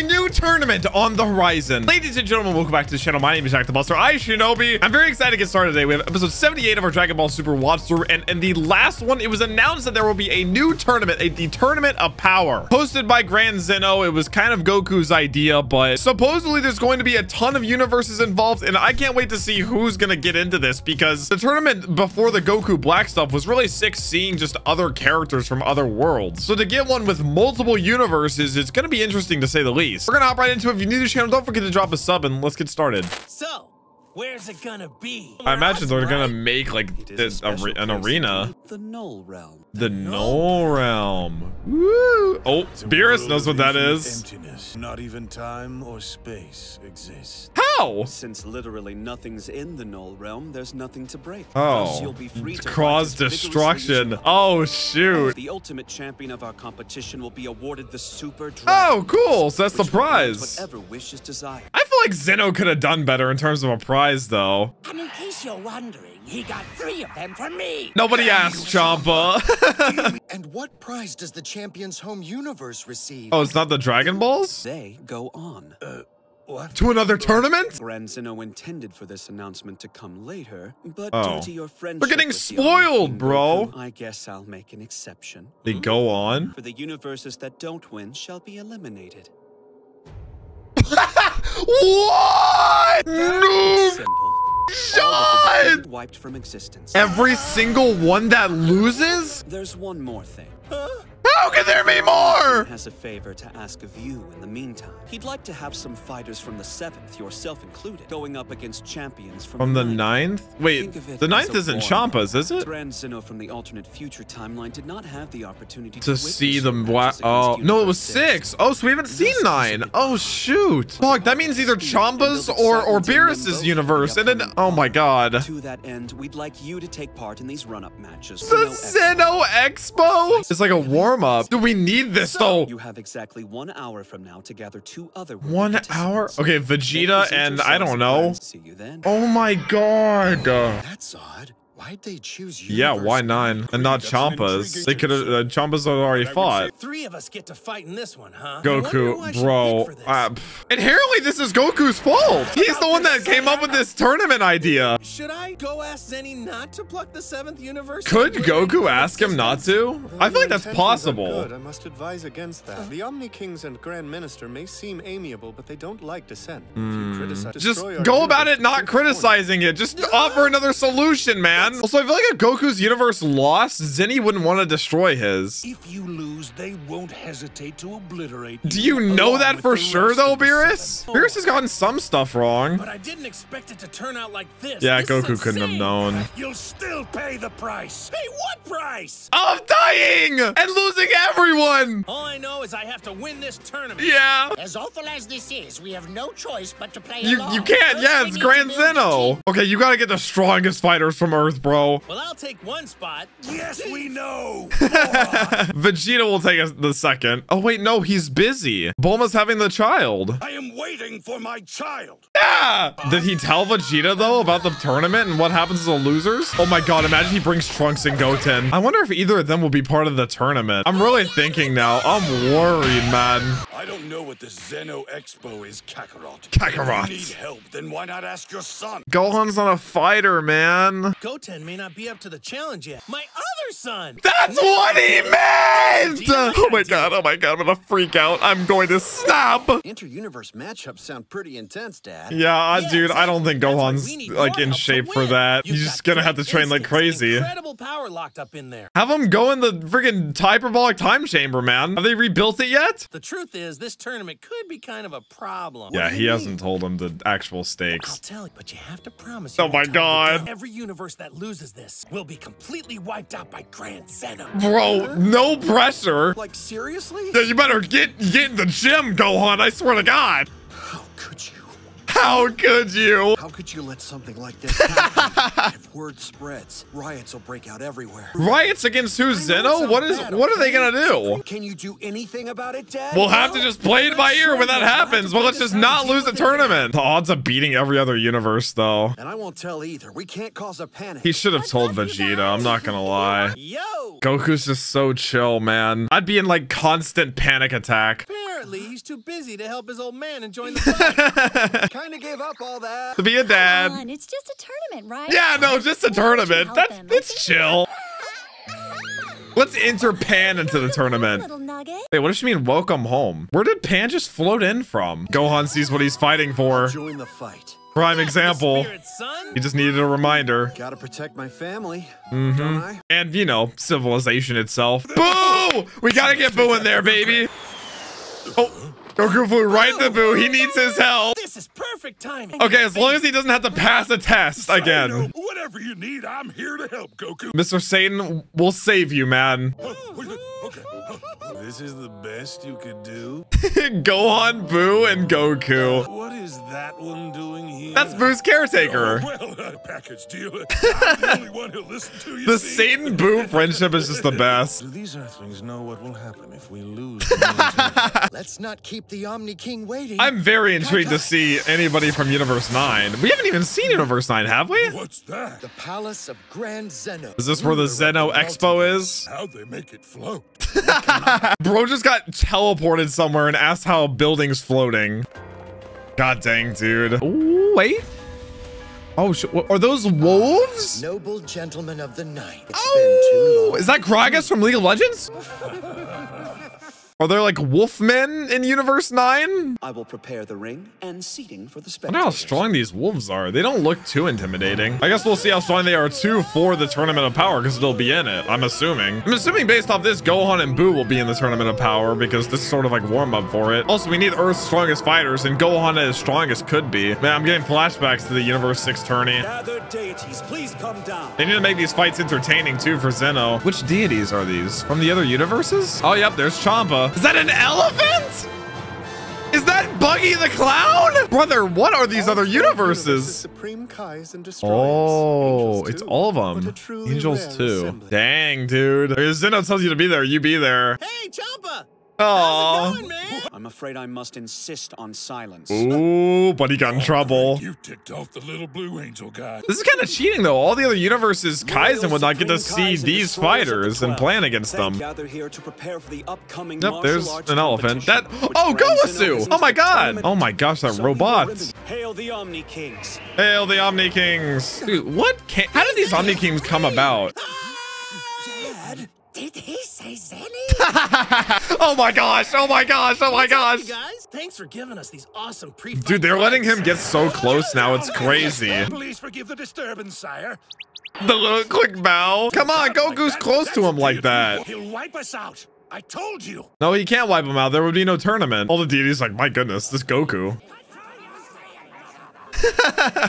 a new tournament on the horizon. Ladies and gentlemen, welcome back to the channel. My name is Jack the Buster. iShinobi. I'm very excited to get started today. We have episode 78 of our Dragon Ball Super through, and in the last one, it was announced that there will be a new tournament, a the Tournament of Power, hosted by Grand Zeno. It was kind of Goku's idea, but supposedly there's going to be a ton of universes involved, and I can't wait to see who's gonna get into this because the tournament before the Goku Black stuff was really sick seeing just other characters from other worlds. So to get one with multiple universes, it's gonna be interesting to say the least. We're gonna hop right into it. If you're new to the channel, don't forget to drop a sub and let's get started. So, where's it gonna be? I imagine they're gonna make like It is a this, a an arena. The Null Realm. The Null Realm. Woo! Oh, Beerus knows what of that infinite is. Emptiness. Not even time or space exist. How? Since literally nothing's in the Null Realm, there's nothing to break. Oh, Thus, you'll be free to cause fight as vigorously as destruction. Oh, shoot. The ultimate champion of our competition will be awarded the Super Dragon. Oh, cool. So that's the which will grant prize. Whatever wish is desired. I feel like Zeno could have done better in terms of a prize, though. And in case you're wondering, he got three of them from me. Nobody asked Champa. And what prize does the champion's home universe receive? oh, it's not the Dragon Balls? They go on. Uh, What? To another tournament? Grand Zeno intended for this announcement to come later, but Oh. due to your friendship getting with the spoiled, bro. Goku, I guess I'll make an exception. They go on? For the universes that don't win shall be eliminated. What? No! Simple. All of the Shut! dead wiped from existence. Every single one that loses? There's one more thing. How can there be more? Has a favor to ask of you in the meantime. He'd like to have some fighters from the seventh, yourself included, going up against champions from, From the ninth. ninth? Wait, Think of it the as ninth isn't warm-up. Champa's, is it? Grand Zeno from the alternate future timeline did not have the opportunity to, To see your them. matches Wa- against oh, no, it was six. Oh, so we haven't seen nine. Oh, shoot. Fuck, that means either Champa's or, or Beerus's universe. And then, oh my god. To that end, we'd like you to take part in these run-up matches. The No Zeno Expo? It's like a warm up. Do we need this though? You have exactly one hour from now to gather two other One hour? Okay, Vegeta and I don't know. See you then. Oh my god. That's odd. Why'd they choose you? Yeah, why nine? And not Champa's. They could have, uh, Champa's already fought. Three of us get to fight in this one, huh? I wonder who I Goku, bro. pick for this. Uh. Inherently, this is Goku's fault. He's the one that came up with this tournament idea. Should I go ask Zenny not to pluck the seventh universe? Could Goku ask him not to? I feel like that's possible. I must advise against that. The Omni Kings and Grand Minister may seem amiable, but they don't like dissent. If you criticize, Hmm. Just go about it not prove your point. criticizing it. Just offer another solution, man. Also, I feel like if Goku's universe lost, Zenny wouldn't want to destroy his. If you lose, they won't hesitate to obliterate Do you know that for sure, though, Beerus? Beerus has gotten some stuff wrong. But I didn't expect it to turn out like this. Yeah, This is Goku couldn't have known. You'll still pay the price. Pay what price? Of dying and losing everyone. All I know is I have to win this tournament. Yeah. As awful as this is, we have no choice but to play You along. you can't. First, Yeah, it's Grand Zeno. Okay, you gotta get the strongest fighters from Earth, bro. Well, I'll take one spot. Yes, we know. Vegeta will take us the second. Oh wait, no, he's busy. Bulma's having the child. I am waiting for my child. Yeah. Did he tell Vegeta though about the tournament and what happens to the losers? Oh my god, imagine he brings Trunks and Goten. I wonder if either of them will be part of the tournament. I'm really thinking now. I'm worried, man. I don't know what the Zeno Expo is, Kakarot. Kakarot. If you need help, then why not ask your son? Gohan's not a fighter, man. Goten may not be up to the challenge yet. My other son. That's what he meant! Oh my god, oh my god, I'm gonna freak out. I'm going to snap. Inter-universe matchups sound pretty intense, Dad. Yeah, uh, Yeah, dude, I don't think exactly. That's why Gohan's like in shape for that. You've You're just gonna have to train like crazy. Incredible power locked up in there. Have him go in the friggin' hyperbolic time chamber, man. Have they rebuilt it yet? The truth is, this tournament could be kind of a problem. Yeah, he you hasn't told him the actual stakes. I'll tell you, but you have to promise. Oh my won't tell me God. Every universe that loses this will be completely wiped out by Grand Zeno. Bro, no pressure. Like, seriously? Yeah, you better get get in the gym, Gohan. I swear to God. How could you? How could you? How could you let something like this happen? if word spreads, riots will break out everywhere. Riots against who? Zeno? What is? What are they gonna do? Can you do anything about it, Dad? We'll have to just play it by ear when that happens. Well, let's just not lose the tournament. The odds of beating every other universe, though. And I won't tell either. We can't cause a panic. He should have told Vegeta. I'm not gonna lie. Yo, Goku's just so chill, man. I'd be in like constant panic attack. Fair Apparently, he's too busy to help his old man and join the fight. Kinda gave up all that. To be a dad. Come on, it's just a tournament, right? Yeah, no, just a Why tournament. help That's him? it's chill. Let's enter Pan into the tournament. Hey, what does she mean welcome home? Where did Pan just float in from? Gohan sees what he's fighting for. Join the fight. Prime example. Spirit, son. He just needed a reminder. Gotta protect my family, Mm-hmm. And, you know, civilization itself. Boo! We gotta get Buu in there, baby. Oh, Goku flew right to Buu. He needs his help. This is perfect timing. Okay, as long as he doesn't have to pass a test again. Whatever you need, I'm here to help, Goku. Mr. Satan will save you, man. Okay. This is the best you could do. Gohan, Buu, and Goku. What is that one doing here? That's Buu's caretaker. Well, uh, package deal. I'm the only one who'll listen to you. The see? Satan Buu friendship is just the best. Do these Earthlings know what will happen if we lose? Let's not keep the Omni King waiting. I'm very intrigued to see anybody from Universe 9. We haven't even seen Universe 9, have we? What's that? the Palace of Grand Zeno. Is this where the Zeno Expo is? How'd they make it float? Bro just got teleported somewhere and asked how a building's floating. God dang, dude. Ooh, wait. Oh, sh are those wolves? Noble gentlemen of the night. It's Oh, been too long. is that Gragas from League of Legends? Are there like wolfmen in Universe 9? I will prepare the ring and seating for the spectators. I wonder how strong these wolves are. They don't look too intimidating. I guess we'll see how strong they are too for the Tournament of Power because they'll be in it. I'm assuming. I'm assuming based off this, Gohan and Buu will be in the Tournament of Power because this is sort of like warm up for it. Also, we need Earth's strongest fighters and Gohan as strong as could be. Man, I'm getting flashbacks to the Universe 6 tourney. Gathered deities, please come down. They need to make these fights entertaining too for Zeno. Which deities are these? From the other universes? Oh, yep, there's Champa. Is that an elephant? Is that Buggy the Clown? Brother, what are these All other universes, universes? Supreme Kais and Oh, Angels it's too. all of them. Angels too. assembly. Dang, dude. If Zeno tells you to be there, you be there. Hey, Champa. Oh. Going, man. I'm afraid I must insist on silence. Ooh, but he got in oh, trouble. You ticked off the little blue angel guy. This is kind of cheating, though. All the other universes, Kaizen would not get to see Kais and these Destroyers the fighters and 12. plan against They them. gather here to prepare for the upcoming Yep, there's arts an elephant. That oh, Grand Zeno Oh my god! Oh my gosh, that So robot! Hail the Omni Kings. Hail the Omni Kings! Dude, what? Can How did these Omni Kings come about? Dad, did he say Zenny? Oh my gosh! Oh my gosh! Oh my gosh! guys, thanks for giving us these awesome pre Dude, they're letting him get so close now. It's crazy. Please forgive the disturbance, sire. The little quick bow. Come on, Goku's close to him like that. He'll wipe us out. I told you. No, he can't wipe him out. There would be no tournament. All the deities like, my goodness, this Goku.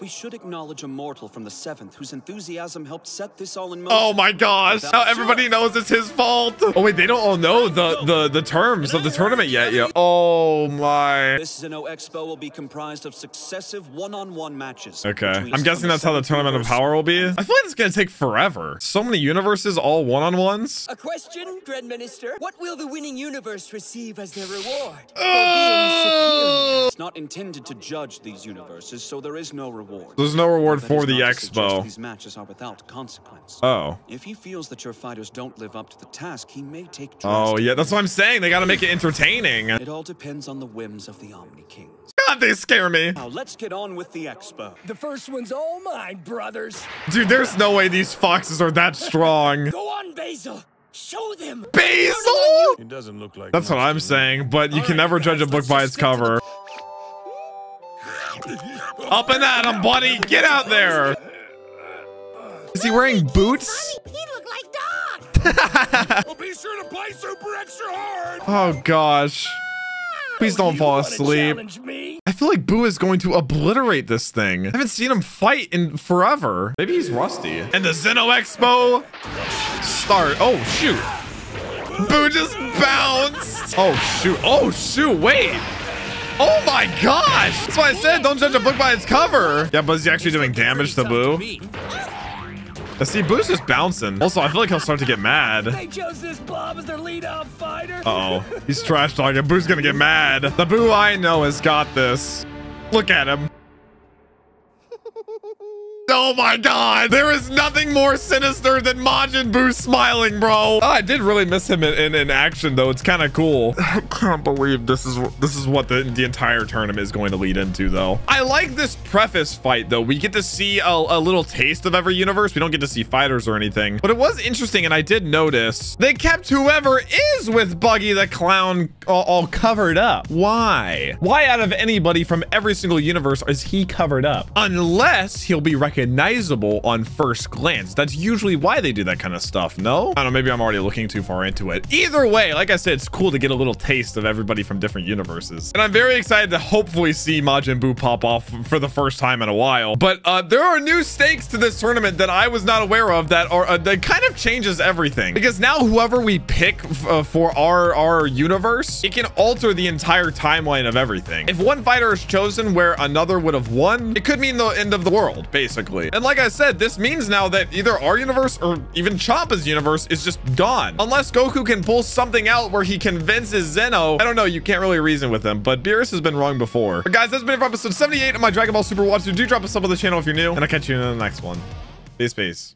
We should acknowledge a mortal from the seventh whose enthusiasm helped set this all in motion. Oh my gosh! Now everybody knows it's his fault. Oh wait, they don't all know the the the terms of the tournament yet. Yeah. Oh my. This is Zeno Expo will be comprised of successive one-on-one matches. Okay, I'm guessing that's how the seventh tournament of power will be. I feel like it's gonna take forever. So many universes, all one-on-ones. A question, Grand Minister. What will the winning universe receive as their reward? Oh! It's not intended to judge these universes, so there is no reward. There's no reward for the not to suggest expo. These matches are without consequence. Oh. If he feels that your fighters don't live up to the task, he may take Oh yeah, that's what I'm saying. They gotta make it entertaining. It all depends on the whims of the Omni Kings. God, they scare me. Now let's get on with the expo. The first one's oh all mine, brothers. Dude, there's no way these foxes are that strong. Go on, Basil. Show them. Basil! It doesn't look like That's what I'm saying, but you can never judge a book by its cover. Up and at him, buddy. Get out there. Is he wearing boots? He looked like Doc. Well, be sure to play super extra hard. Oh gosh. Please don't fall asleep. I feel like Buu is going to obliterate this thing. I haven't seen him fight in forever. Maybe he's rusty. And the Zeno Expo start. Oh shoot. Buu just bounced. Oh shoot. Oh shoot. Wait. Oh my gosh. That's why I said don't judge a book by its cover. Yeah, but is he actually doing damage to Buu? Yeah, see, Buu's just bouncing. Also, I feel like he'll start to get mad. They chose this Bob as their lead-off fighter. Uh oh He's trash talking. Buu's gonna get mad. The Buu I know has got this. Look at him. Oh my god. There is nothing more sinister than Majin Buu smiling, bro. Oh, I did really miss him in, in, in action, though. It's kind of cool. I can't believe this is this is what the, the entire tournament is going to lead into, though. I like this preface fight, though. We get to see a, a little taste of every universe. We don't get to see fighters or anything. But it was interesting, and I did notice they kept whoever is with Buggy the Clown all, all covered up. Why? Why out of anybody from every single universe is he covered up? Unless he'll be recognizable on first glance. That's usually why they do that kind of stuff, no? I don't know, maybe I'm already looking too far into it. Either way, like I said, it's cool to get a little taste of everybody from different universes. And I'm very excited to hopefully see Majin Buu pop off for the first time in a while. But uh, there are new stakes to this tournament that I was not aware of that are uh, that kind of changes everything. Because now whoever we pick uh, for our, our universe, it can alter the entire timeline of everything. If one fighter is chosen where another would have won, it could mean the end of the world, basically. And like I said, this means now that either our universe or even Champa's universe is just gone. Unless Goku can pull something out where he convinces Zeno. I don't know, you can't really reason with him, but Beerus has been wrong before. But guys, that's been it for episode 78 of my Dragon Ball Super Watch. Do drop a sub on the channel if you're new, and I'll catch you in the next one. Peace, peace.